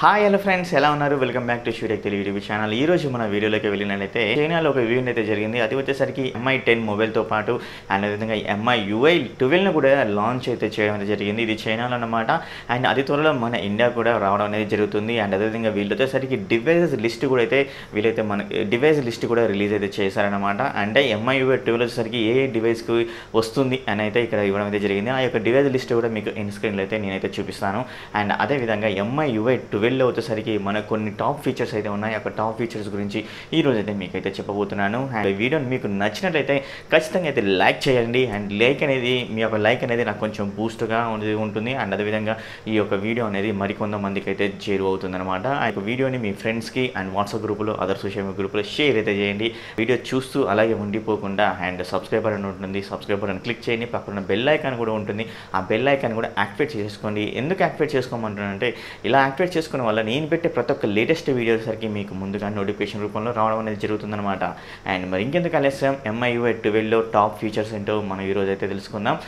Hi hello friends ఎలా ఉన్నారు? Welcome back to Shoedeck Telugu YouTube channel ఈ రోజు మన వీడియోలోకి వెళ్ళినట్లయితే చైనాలో ఒక ఈవెంట్ అయితే జరిగింది. అది వచ్చేసరికి ఎంఐ టెన్ మొబైల్తో పాటు అండ్ అదేవిధంగా ఎంఐ యుఐ ట్వెల్వ్ను కూడా లాంచ్ అయితే చేయడం అయితే జరిగింది. ఇది చైనాలో అన్నమాట. అండ్ అది త్వరలో మన ఇండియా కూడా రావడం అనేది జరుగుతుంది. అండ్ అదేవిధంగా వీళ్ళు వచ్చేసరికి డివైజెస్ లిస్ట్ కూడా అయితే వీళ్ళైతే మన డివైస్ లిస్ట్ కూడా రిలీజ్ అయితే చేశారనమాట అంటే ఎంఐ యుఐ ట్వెల్వ్ వచ్చేసరికి ఏ డివైస్కి వస్తుంది అని అయితే ఇక్కడ ఇవ్వడం అయితే జరిగింది. ఆ యొక్క డివైస్ లిస్ట్ కూడా మీకు ఇన్ స్క్రీన్లో అయితే నేనైతే చూపిస్తాను. అండ్ అదేవిధంగా ఎంఐ యుఐ ట్వెల్వ్లో వచ్చేసరికి మనకు కొన్ని టాప్ ఫీచర్స్ అయితే ఉన్నాయి. ఆ టాప్ ఫీచర్స్ గురించి ఈ రోజు అయితే మీకైతే చెప్పబోతున్నాను. అండ్ వీడియోని మీకు నచ్చినట్లయితే ఖచ్చితంగా అయితే లైక్ చేయండి. అండ్ లైక్ అనేది మీ యొక్క లైక్ అనేది నాకు కొంచెం బూస్ట్గా ఉంటుంది. అండ్ అదేవిధంగా ఈ యొక్క వీడియో అనేది మరికొంతమందికి అయితే చేరువవుతుంది అనమాట ఆ యొక్క వీడియోని మీ ఫ్రెండ్స్కి అండ్ వాట్సాప్ గ్రూపులో అదర్ సోషల్ మీడియా గ్రూపులో షేర్ అయితే చేయండి. వీడియో చూస్తూ అలాగే ఉండిపోకుండా అండ్ సబ్స్క్రైబర్ అని ఉంటుంది. సబ్స్క్రైబర్ అని క్లిక్ చేయండి. పక్కన బెల్ ఐకాన్ కూడా ఉంటుంది. ఆ బెల్ ఐకాన్ కూడా యాక్టివేట్ చేసుకోండి ఎందుకు యాక్టివేట్ చేసుకోమంటున్నానంటే ఇలా యాక్టివేట్ చేసుకోవడం వల్ల నేను పెట్టే ప్రతి ఒక్క లేటెస్ట్ వీడియోస్ సరికి మీకు ముందుగా నోటిఫికేషన్ రూపంలో రావడం అనేది జరుగుతుందన్నమాట. అండ్ మరి ఇంకెందుకు ఆలస్యం? ఎంఐయుఐ ట్వెల్వ్లో టాప్ ఫీచర్స్ ఏంటో మనం ఈరోజు అయితే తెలుసుకుందాం.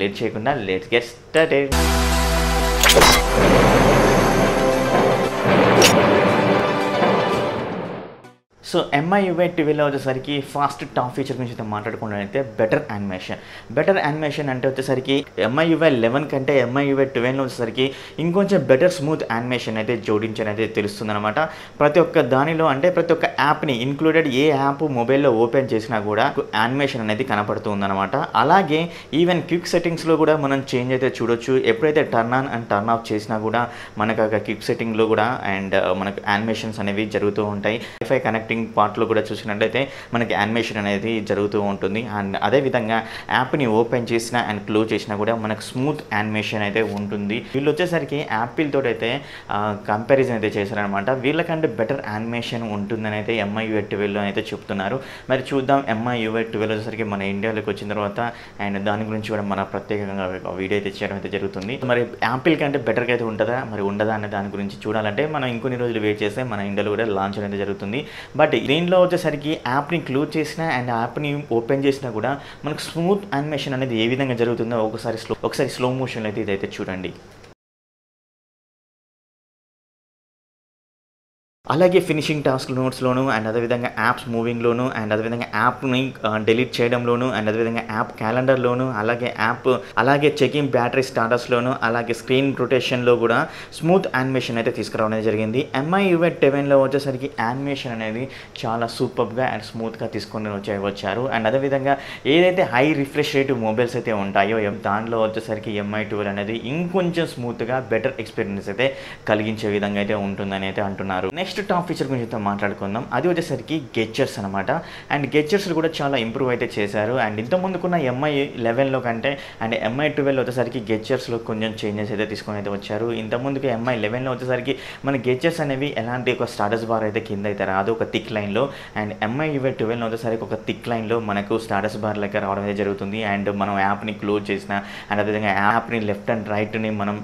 లేట్ చేయకుండా let's get started so MI UI టీవీలో వచ్చేసరికి ఫాస్ట్ టాప్ ఫీచర్ గురించి అయితే మాట్లాడుకున్నట్లయితే బెటర్ యానిమేషన్ బెటర్ యానిమేషన్ అంటే వచ్చేసరికి ఎంఐ యువై లెవెన్ కంటే ఎంఐ యువై ట్వెల్వ్లో వచ్చేసరికి ఇంకొంచెం బెటర్ స్మూత్ యానిమేషన్ అయితే జోడించని అయితే తెలుస్తుంది అనమాట ప్రతి ఒక్క దానిలో అంటే ప్రతి ఒక్క యాప్ని ఇంక్లూడెడ్ ఏ యాప్ మొబైల్లో ఓపెన్ చేసినా కూడా యానిమేషన్ అనేది కనపడుతూ అనమాట అలాగే ఈవెన్ క్విక్ సెట్టింగ్స్లో కూడా మనం చేంజ్ అయితే చూడొచ్చు. ఎప్పుడైతే turn on and turn off చేసినా కూడా మనకు ఆ క్విక్ సెట్టింగ్లో కూడా అండ్ మనకు యానిమేషన్స్ అనేవి జరుగుతూ ఉంటాయి. వైఫై కనెక్టింగ్ పార్ట్లో కూడా చూసినట్లయితే మనకి యానిమేషన్ అనేది జరుగుతూ ఉంటుంది. అండ్ అదేవిధంగా యాప్ని ఓపెన్ చేసినా అండ్ క్లోజ్ చేసినా కూడా మనకు స్మూత్ యానిమేషన్ అయితే ఉంటుంది. వీళ్ళు వచ్చేసరికి యాపిల్ తోటి అయితే కంపారిజన్ అయితే చేశారనమాట. వీళ్ళకంటే బెటర్ యానిమేషన్ ఉంటుందని అయితే ఎంఐ యూఐ ట్వెల్వ్లో అయితే చెప్తున్నారు. మరి చూద్దాం ఎంఐ యూఐ ట్వెల్వ్ వచ్చేసరికి మన ఇండియాలోకి వచ్చిన తర్వాత అండ్ దాని గురించి కూడా మన ప్రత్యేకంగా వీడియో అయితే చేయడం అయితే జరుగుతుంది. మరి యాపిల్ కంటే బెటర్గా అయితే ఉంటుందా? మరి ఉండదా అనే దాని గురించి చూడాలంటే మనం ఇంకొన్ని రోజులు వెయిట్ చేస్తే మన ఇండియాలో కూడా లాంచ్ అనేది జరుగుతుంది. బట్ దీనిలో వచ్చేసరికి యాప్ని క్లోజ్ చేసినా అండ్ యాప్ని ఓపెన్ చేసినా కూడా మనకు స్మూత్ యానిమేషన్ అనేది ఏ విధంగా జరుగుతుందో ఒకసారి స్లో ఒకసారి స్లో మోషన్ అయితే ఇదైతే చూడండి. అలాగే ఫినిషింగ్ టాస్క్ నోట్స్లోను అండ్ అదేవిధంగా యాప్స్ మూవింగ్లోను అండ్ అదేవిధంగా యాప్ని డిలీట్ చేయడంలోను అండ్ అదేవిధంగా యాప్ క్యాలెండర్లోను అలాగే యాప్ అలాగే చెకింగ్ బ్యాటరీ స్టాటస్లోను అలాగే స్క్రీన్ రొటేషన్లో కూడా స్మూత్ యానిమేషన్ అయితే తీసుకురావడం జరిగింది. ఎంఐ యువెట్ టెవెన్లో వచ్చేసరికి యానిమేషన్ అనేది చాలా సూపర్గా అండ్ స్మూత్గా తీసుకొని వచ్చే వచ్చారు. అండ్ అదేవిధంగా ఏదైతే హై రిఫ్రెష్ రేట్ మొబైల్స్ అయితే ఉంటాయో దాంట్లో వచ్చేసరికి ఎంఐ ట్వెల్వ్ అనేది ఇంకొంచెం స్మూత్గా బెటర్ ఎక్స్పీరియన్స్ అయితే కలిగించే విధంగా అయితే ఉంటుందని అయితే అంటున్నారు. నెక్స్ట్ టాప్ ఫీచర్ గురించి మాట్లాడుకుందాం. అది వచ్చేసరికి గెచ్చర్స్ అనమాట అండ్ గెచ్చర్స్ కూడా చాలా ఇంప్రూవ్ అయితే చేశారు. అండ్ ఇంతకుముందుకున్న ఎంఐ లెవెన్లో కంటే అండ్ ఎంఐ ట్వెల్వ్ వచ్చేసరికి గెచ్చర్స్లో కొంచెం చేంజెస్ అయితే తీసుకొని అయితే వచ్చారు. ఇంతకుముందుకు ఎంఐ లెవెన్లో వచ్చేసరికి మన గెచ్చర్స్ అనేవి ఎలాంటి ఒక స్టాటస్ బార్ అయితే కింద అయితే రాదు. ఒక థిక్ లైన్లో అండ్ ఎంఐ ఇవే ట్వెల్వ్లో వచ్చేసరికి ఒక థిక్ లైన్లో మనకు స్టాటస్ బార్ లెక్క రావడం అయితే జరుగుతుంది. అండ్ మనం యాప్ని క్లోజ్ చేసిన అండ్ అదేవిధంగా యాప్ని లెఫ్ట్ అండ్ రైట్ని మనం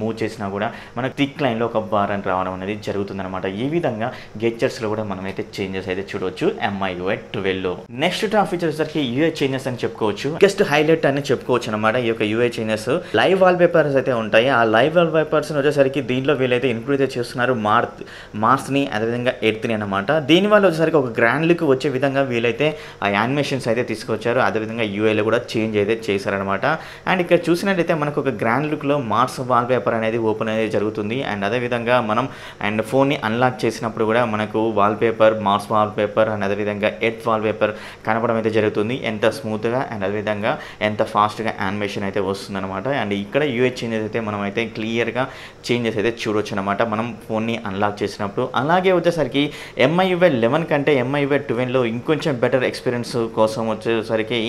మూవ్ చేసినా కూడా మనకు థిక్ లైన్లో ఒక బార్ అని రావడం అనేది జరుగుతుంది అనమాట ఈ విధంగా గెచ్చర్స్లో కూడా మనం అయితే చేంజెస్ అయితే చూడవచ్చు. ఎంఐ యూఐ ట్వెల్వ్లో నెక్స్ట్ టాప్ ఫీచర్ వచ్చేసరికి యూఐ చేంజెస్ అని చెప్పుకోవచ్చు. జస్ట్ హైలైట్ అని చెప్పుకోవచ్చు అనమాట ఈ యొక్క UI changes live wallpapers అయితే ఉంటాయి. ఆ లైవ్ వాల్ పేపర్స్ వచ్చేసరికి దీంట్లో వీళ్ళైతే ఇంక్లూడ్ అయితే చేస్తున్నారు మార్త్ మార్స్ని అదేవిధంగా ఎర్త్ని అనమాట దీనివల్ల వచ్చేసరికి ఒక గ్రాండ్ లుక్ వచ్చే విధంగా వీళ్ళైతే ఆ యానిమేషన్స్ అయితే తీసుకొచ్చారు. అదేవిధంగా యూఐలో కూడా చేంజ్ అయితే చేశారనమాట అండ్ ఇక్కడ చూసినట్లయితే మనకు ఒక గ్రాండ్ లుక్లో మార్స్ వాల్ పేపర్ అనేది ఓపెన్ అనేది జరుగుతుంది. అండ్ అదేవిధంగా మనం అండ్ ఫోన్ని అన్లాక్ చేసినప్పుడు కూడా మనకు wallpaper Mars wallpaper and అదేవిధంగా ఎర్త్ వాల్ పేపర్ కనపడడం అయితే జరుగుతుంది. ఎంత స్మూత్గా అండ్ అదేవిధంగా ఎంత ఫాస్ట్గా యానిమేషన్ అయితే వస్తుంది అనమాట అండ్ ఇక్కడ యూఏ చేంజెస్ అయితే మనం అయితే క్లియర్గా చేంజెస్ అయితే చూడొచ్చు అనమాట మనం ఫోన్ని అన్లాక్ చేసినప్పుడు. అలాగే వచ్చేసరికి ఎంఐవే లెవెన్ కంటే ఎంఐవే ట్వెల్వ్లో ఇంకొంచెం బెటర్ ఎక్స్పీరియన్స్ కోసం వచ్చేసరికి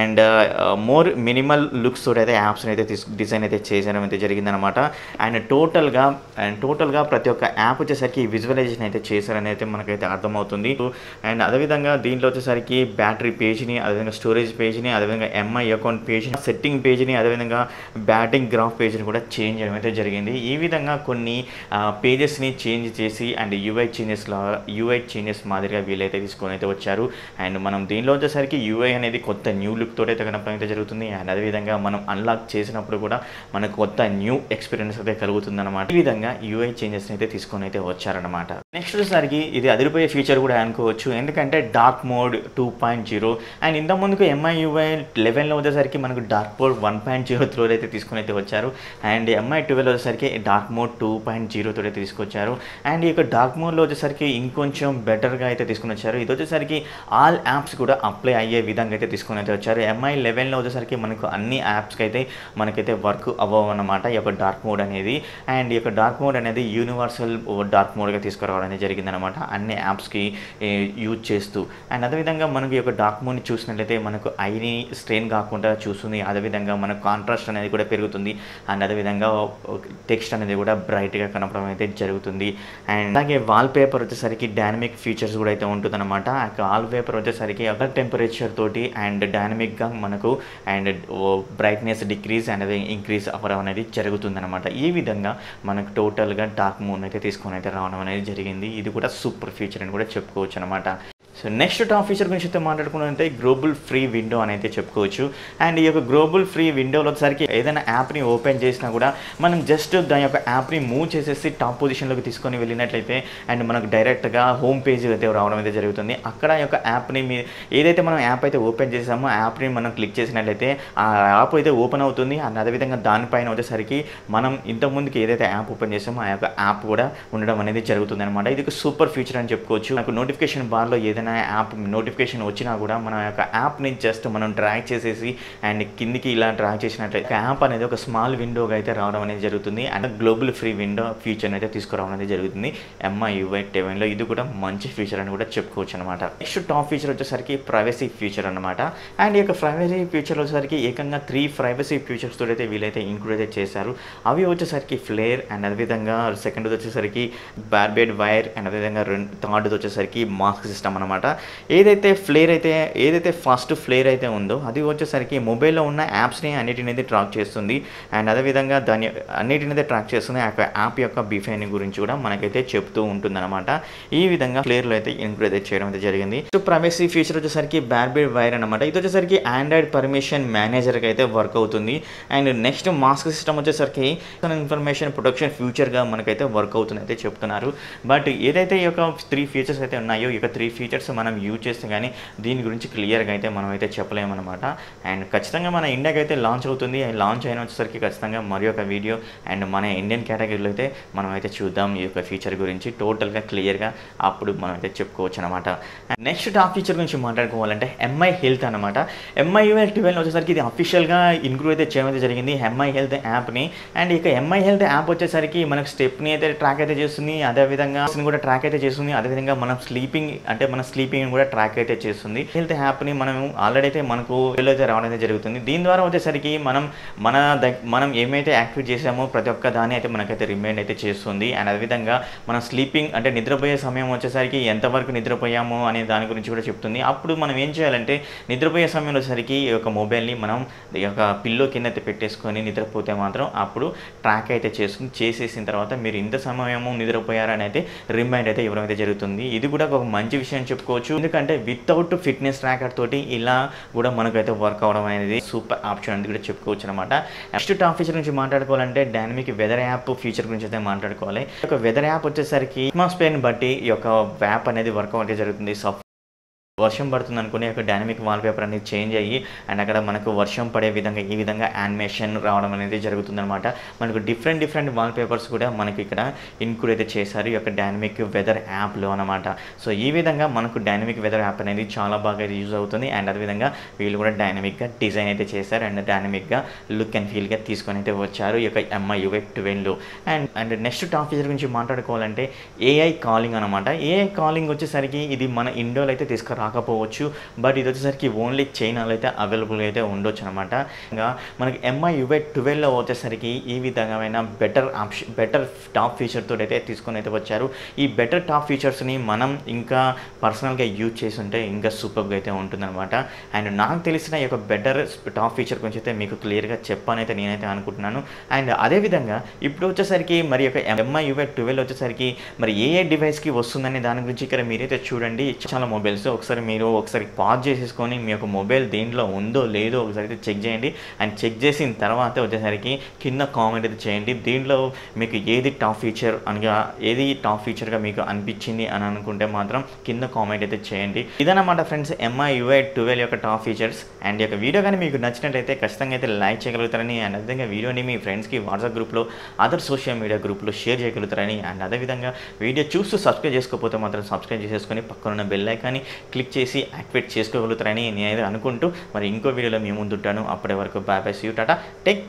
అండ్ మోర్ మినిమల్ లుక్స్ తోటి అయితే యాప్స్ని అయితే తీసు డిజైన్ అయితే చేసడం అయితే జరిగిందనమాట అండ్ టోటల్గా అండ్ టోటల్గా ప్రతి ఒక్క యాప్ వచ్చేసరికి విజువల్ విజువలైజేషన్ అయితే చేశారని అయితే మనకైతే అర్థమవుతుంది. అండ్ అదేవిధంగా దీంట్లో వచ్చేసరికి బ్యాటరీ పేజ్ని అదేవిధంగా స్టోరేజ్ పేజ్ని అదేవిధంగా ఎంఐ అకౌంట్ పేజ్ని సెట్టింగ్ పేజ్ని అదేవిధంగా బ్యాటింగ్ గ్రాఫ్ పేజ్ని కూడా చేంజ్ చేయడం అయితే జరిగింది. ఈ విధంగా కొన్ని పేజెస్ని చేంజ్ చేసి అండ్ యూఐ చేంజెస్ లా యూఐ చేంజెస్ మాదిరిగా వీళ్ళైతే తీసుకొని అయితే వచ్చారు. అండ్ మనం దీనిలో వచ్చేసరికి యూఐ అనేది కొత్త న్యూ లుక్ తోటి అయితే అయితే జరుగుతుంది. అండ్ అదేవిధంగా మనం అన్లాక్ చేసినప్పుడు కూడా మనకు కొత్త న్యూ ఎక్స్పీరియన్స్ అయితే కలుగుతుంది అనమాట ఈ విధంగా యూఐ చేంజెస్ అయితే తీసుకొని అయితే వచ్చారనమాట నెక్స్ట్ వచ్చేసరికి ఇది అదిరిపోయే ఫీచర్ కూడా అనుకోవచ్చు. ఎందుకంటే dark mode two point zero and ఇంత ముందుకు ఎంఐయుఐ లెవెన్లో వచ్చేసరికి మనకు dark mode one point zero throw అయితే తీసుకొని అయితే వచ్చారు. అండ్ ఎంఐ ట్వెల్వ్ వచ్చేసరికి dark mode two point zero తో అయితే తీసుకొచ్చారు. అండ్ ఈ యొక్క డార్క్ మోడ్లో వచ్చేసరికి ఇంకొంచెం బెటర్గా అయితే తీసుకొని వచ్చారు. ఇది వచ్చేసరికి ఆల్ యాప్స్ కూడా అప్లై అయ్యే విధంగా అయితే తీసుకొని అయితే వచ్చారు. ఎంఐ లెవెన్లో వచ్చేసరికి మనకు అన్ని యాప్స్కి అయితే మనకైతే వర్క్ అవ్వవు అనమాట ఈ యొక్క డార్క్ మోడ్ అనేది. అండ్ ఈ యొక్క డార్క్ మోడ్ అనేది యూనివర్సల్ డార్క్ మోడ్గా తీసుకురావడం అనేది జరిగిందనమాట అన్ని యాప్స్కి యూజ్ చేస్తూ. అండ్ అదేవిధంగా మనకి ఈ యొక్క డార్క్ మూడ్ని చూసినట్లయితే మనకు ఐని స్ట్రెయిన్ కాకుండా చూస్తుంది. అదేవిధంగా మనకు కాంట్రాస్ట్ అనేది కూడా పెరుగుతుంది. అండ్ అదేవిధంగా టెక్స్ట్ అనేది కూడా బ్రైట్గా కనపడడం అయితే జరుగుతుంది. అండ్ అలాగే వాల్ పేపర్ వచ్చేసరికి డైనమిక్ ఫీచర్స్ కూడా అయితే ఉంటుందన్నమాట. వాల్పేపర్ వాల్ పేపర్ వచ్చేసరికి ఒక టెంపరేచర్ తోటి అండ్ డైనమిక్గా మనకు అండ్ బ్రైట్నెస్ డిక్రీజ్ అండ్ అదే ఇంక్రీజ్ అవ్వడం అనేది జరుగుతుందన్నమాట. ఈ విధంగా మనకు టోటల్గా డార్క్ మూన్ అయితే తీసుకొని అయితే రావడం అనేది జరిగింది. ఇది కూడా సూపర్ ఫీచర్ అని కూడా చెప్పుకోవచ్చు అనమాట సో నెక్స్ట్ టాప్ ఫీచర్ గురించి అయితే మాట్లాడుకున్నట్టే గ్లోబల్ ఫ్రీ విండో అని అయితే చెప్పుకోవచ్చు. అండ్ ఈ యొక్క గ్లోబల్ ఫ్రీ విండోలో వచ్చేసరికి ఏదైనా యాప్ని ఓపెన్ చేసినా కూడా మనం జస్ట్ దాని యొక్క యాప్ని మూవ్ చేసేసి టాప్ పొజిషన్లోకి తీసుకొని వెళ్ళినట్లయితే అండ్ మనకు డైరెక్ట్గా హోమ్ పేజ్ అయితే రావడం అయితే జరుగుతుంది. అక్కడ యొక్క యాప్ని మీ ఏదైతే మనం యాప్ అయితే ఓపెన్ చేసామో ఆ యాప్ని మనం క్లిక్ చేసినట్లయితే ఆ యాప్ అయితే ఓపెన్ అవుతుంది. అండ్ అదేవిధంగా దానిపైన వచ్చేసరికి మనం ఇంతకుముందుకి ఏదైతే యాప్ ఓపెన్ చేసామో ఆ యొక్క యాప్ కూడా ఉండడం అనేది జరుగుతుంది అనమాట ఇది ఒక సూపర్ ఫీచర్ అని చెప్పుకోవచ్చు. నాకు నోటిఫికేషన్ బార్లో ఏదైనా యాప్ నోటిఫికేషన్ వచ్చినా కూడా మన యొక్క యాప్ని జస్ట్ మనం ట్రాక్ చేసేసి అండ్ కిందికి ఇలా ట్రాక్ చేసినట్లయితే యాప్ అనేది ఒక స్మాల్ విండోగా అయితే రావడం అనేది జరుగుతుంది. And global free window future అయితే తీసుకురావడం అనేది జరుగుతుంది. ఎంఐ యూఐ టెవెన్లో ఇది కూడా మంచి ఫీచర్ అని కూడా చెప్పుకోవచ్చు అనమాట నెక్స్ట్ టాప్ ఫీచర్ వచ్చేసరికి ప్రైవసీ ఫీచర్ అనమాట అండ్ ఈ యొక్క ప్రైవసీ ఫీచర్ వచ్చేసరికి ఏకంగా త్రీ ప్రైవసీ ఫీచర్స్ తోటి అయితే వీలైతే ఇంక్లూడ్ అయితే చేశారు. అవి వచ్చేసరికి ఫ్లేర్ అండ్ అదేవిధంగా సెకండ్ వచ్చేసరికి బార్బేడ్ వైర్ అండ్ అదేవిధంగా రెండు థర్డ్ వచ్చేసరికి మాస్క్ సిస్టమ్ అనమాట ఏదైతే ఫ్లేర్ అయితే ఏదైతే ఫస్ట్ ఫ్లేర్ అయితే ఉందో అది వచ్చేసరికి మొబైల్లో ఉన్న యాప్స్ని అన్నిటిని అయితే ట్రాక్ చేస్తుంది. అండ్ అదేవిధంగా దాని అన్నిటిని అయితే ట్రాక్ చేస్తుంది. ఆ యొక్క యాప్ యొక్క బిఫైన్ గురించి కూడా మనకైతే చెప్తూ ఉంటుందన్నమాట. ఈ విధంగా ఫ్లేర్లో అయితే ఇంక్లూడ్ అయితే చేయడం అయితే జరిగింది. సో ప్రైవసీ ఫీచర్ వచ్చేసరికి బ్యార్బేడ్ వైర్ అనమాట ఇది వచ్చేసరికి ఆండ్రాయిడ్ పర్మిషన్ మేనేజర్కి అయితే వర్క్ అవుతుంది. అండ్ నెక్స్ట్ మాస్క్ సిస్టమ్ వచ్చేసరికి ఇన్ఫర్మేషన్ ప్రొటెక్షన్ ఫ్యూచర్గా మనకైతే వర్క్ అవుతుంది అయితే చెప్తున్నారు. బట్ ఏదైతే ఈ యొక్క త్రీ ఫీచర్స్ అయితే ఉన్నాయో ఈ యొక్క త్రీ ఫీచర్స్ మనం యూజ్ చేస్తే కానీ దీని గురించి క్లియర్గా అయితే మనం అయితే చెప్పలేమన్నమాట. అండ్ ఖచ్చితంగా మన ఇండియాకి అయితే లాంచ్ అవుతుంది. లాంచ్ అయిన వచ్చేసరికి ఖచ్చితంగా మరి ఒక వీడియో అండ్ మన ఇండియన్ కేటగిరీలో అయితే మనం అయితే చూద్దాం ఈ యొక్క ఫీచర్ గురించి టోటల్గా క్లియర్గా అప్పుడు మనం అయితే చెప్పుకోవచ్చు అనమాట అండ్ నెక్స్ట్ టాప్ ఫీచర్ గురించి మాట్లాడుకోవాలంటే ఎంఐ హెల్త్ అనమాట ఎంఐ యూఎల్ ట్వెల్వ్ వచ్చేసరికి ఇది అఫీషియల్గా ఇంక్లూడ్ అయితే చేయడం అయితే జరిగింది. ఎంఐ హెల్త్ యాప్ని. అండ్ ఇక ఎంఐ హెల్త్ యాప్ వచ్చేసరికి మనకు స్టెప్ని అయితే ట్రాక్ అయితే చేస్తుంది. అదేవిధంగా కూడా ట్రాక్ అయితే చేస్తుంది. అదేవిధంగా మనం స్లీపింగ్ అంటే మన స్లీపింగ్ కూడా ట్రాక్ అయితే చేస్తుంది. హెల్త్ హ్యాప్ని మనం ఆల్రెడీ అయితే మనకు బిల్ అయితే రావడం అయితే జరుగుతుంది. దీని ద్వారా వచ్చేసరికి మనం మన మనం ఏమైతే యాక్టివేట్ చేసామో ప్రతి ఒక్క దాన్ని అయితే మనకైతే రిమైండ్ అయితే చేస్తుంది. అండ్ అదేవిధంగా మనం స్లీపింగ్ అంటే నిద్రపోయే సమయం వచ్చేసరికి ఎంతవరకు నిద్రపోయాము అనే దాని గురించి కూడా చెప్తుంది. అప్పుడు మనం ఏం చేయాలంటే నిద్రపోయే సమయంలో వచ్చేసరికి ఈ యొక్క మొబైల్ని మనం ఈ యొక్క పిల్లో కింద అయితే పెట్టేసుకొని నిద్రపోతే మాత్రం అప్పుడు ట్రాక్ అయితే చేస్తుంది చేసేసిన తర్వాత మీరు ఇంత సమయము నిద్రపోయారని అయితే రిమైండ్ అయితే ఇవ్వడం అయితే జరుగుతుంది. ఇది కూడా ఒక మంచి విషయం చేసుకోవచ్చు ఎందుకంటే వితౌట్ ఫిట్నెస్ ట్రాకర్ తోటి ఇలా కూడా మనకైతే వర్క్ అవడం అనేది సూపర్ ఆప్షన్ అని కూడా చెప్పుకోవచ్చు అనమాట నెక్స్ట్ టాప్ ఫీచర్ గురించి మాట్లాడుకోవాలంటే డైనమిక్ వెదర్ యాప్ ఫీచర్ గురించి అయితే మాట్లాడుకోవాలి. వెదర్ యాప్ వచ్చేసరికి అట్మాస్ఫియర్ని బట్టి ఈ యొక్క యాప్ అనేది వర్క్ అవుట్ జరుగుతుంది. సఫ్ వర్షం పడుతుంది అనుకుని ఒక డైనమిక్ వాల్ పేపర్ అనేది చేంజ్ అయ్యి అండ్ అక్కడ మనకు వర్షం పడే విధంగా ఈ విధంగా యానిమేషన్ రావడం అనేది జరుగుతుందన్నమాట. మనకు డిఫరెంట్ డిఫరెంట్ వాల్ పేపర్స్ కూడా మనకి ఇక్కడ ఇన్క్లూడ్ అయితే చేశారు ఈ యొక్క డైనమిక్ వెదర్ యాప్లో అనమాట సో ఈ విధంగా మనకు డైనమిక్ వెదర్ యాప్ అనేది చాలా బాగా యూజ్ అవుతుంది అండ్ అదేవిధంగా వీళ్ళు కూడా డైనమిక్గా డిజైన్ అయితే చేశారు అండ్ డైనమిక్గా లుక్ అండ్ ఫీల్గా తీసుకొని అయితే వచ్చారు ఈ యొక్క MI UI ట్వెల్వ్లో and and next top feature గురించి మాట్లాడుకోవాలంటే ఏఐ కాలింగ్ అనమాట ఏఐ కాలింగ్ వచ్చేసరికి ఇది మన ఇండోలో అయితే తీసుకురా కాకపోవచ్చు. బట్ ఇది వచ్చేసరికి ఓన్లీ చైనాలో అయితే అవైలబుల్ అయితే ఉండొచ్చు అనమాట ఇంకా మనకి ఎంఐ యువే ట్వెల్వ్లో వచ్చేసరికి ఈ విధమైన బెటర్ ఆప్షన్ బెటర్ టాప్ ఫీచర్తో అయితే తీసుకొని అయితే వచ్చారు. ఈ బెటర్ టాప్ ఫీచర్స్ని మనం ఇంకా పర్సనల్గా యూజ్ చేసి ఉంటే ఇంకా సూపర్గా అయితే ఉంటుందన్నమాట అండ్ నాకు తెలిసిన ఈ యొక్క బెటర్ టాప్ ఫీచర్ గురించి అయితే మీకు క్లియర్గా చెప్పానైతే నేనైతే అనుకుంటున్నాను. అండ్ అదేవిధంగా ఇప్పుడు వచ్చేసరికి మరి యొక్క ఎంఐ యువే ట్వెల్వ్ వచ్చేసరికి మరి ఏ ఏ డివైస్కి వస్తుందని దాని గురించి ఇక్కడ మీరైతే చూడండి. చాలా మొబైల్స్ ఒకసారి మీరు ఒకసారి పాజ్ చేసేసుకొని మీ యొక్క మొబైల్ దేంట్లో ఉందో లేదో ఒకసారి అయితే చెక్ చేయండి. అండ్ చెక్ చేసిన తర్వాత వచ్చేసరికి కింద కామెంట్ అయితే చేయండి. దీంట్లో మీకు ఏది టాప్ ఫీచర్ అనగా ఏది టాప్ ఫీచర్గా మీకు అనిపించింది అని అనుకుంటే మాత్రం కింద కామెంట్ అయితే చేయండి. ఇదన్నమాట ఫ్రెండ్స్ ఎంఐ యుఐ ట్వెల్వ్ యొక్క టాప్ ఫీచర్స్. అండ్ యొక్క వీడియో కానీ మీకు నచ్చినట్లయితే ఖచ్చితంగా అయితే లైక్ చేయగలుగుతారని అండ్ అదేవిధంగా వీడియోని మీ ఫ్రెండ్స్కి వాట్సాప్ గ్రూప్లో అదర్ సోషల్ మీడియా గ్రూప్లో షేర్ చేయగలుగుతారని అండ్ అదేవిధంగా వీడియో చూస్తూ సబ్స్క్రైబ్ చేసుకోకపోతే మాత్రం సబ్స్క్రైబ్ చేసేసుకొని పక్కనున్న బెల్ ఐకాన్ని క్లిక్ చేసి యాక్టివేట్ చేసుకోగలుగుతారని నేనైతే అనుకుంటూ మరి ఇంకో వీడియోలో మీ ముందుంటాను. అప్పటి వరకు bye bye see tata take